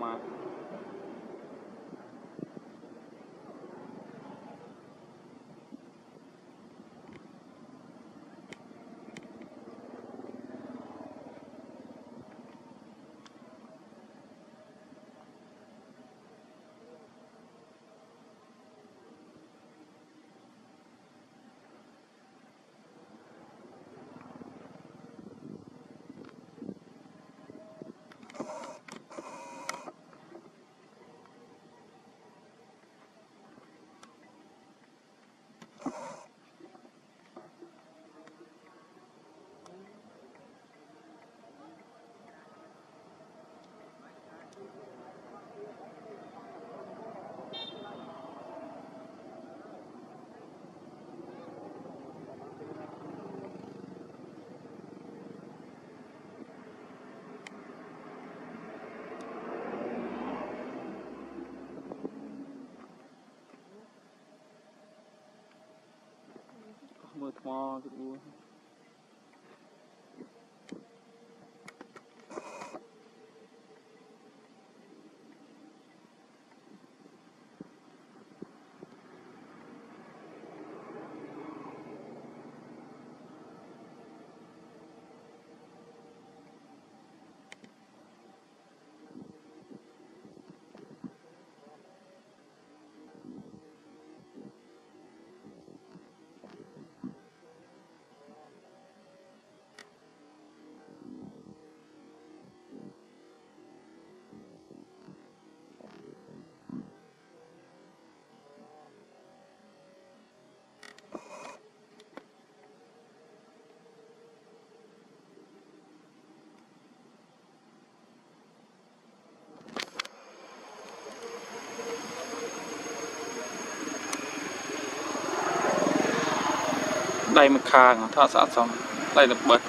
Mà Muito mal, tudo. ដៃមួយខាងថតស្អាតសមដៃល្បិត